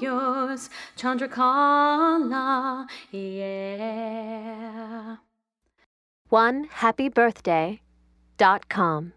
yours, Chandrakala, yeah. One happy birthday dot com.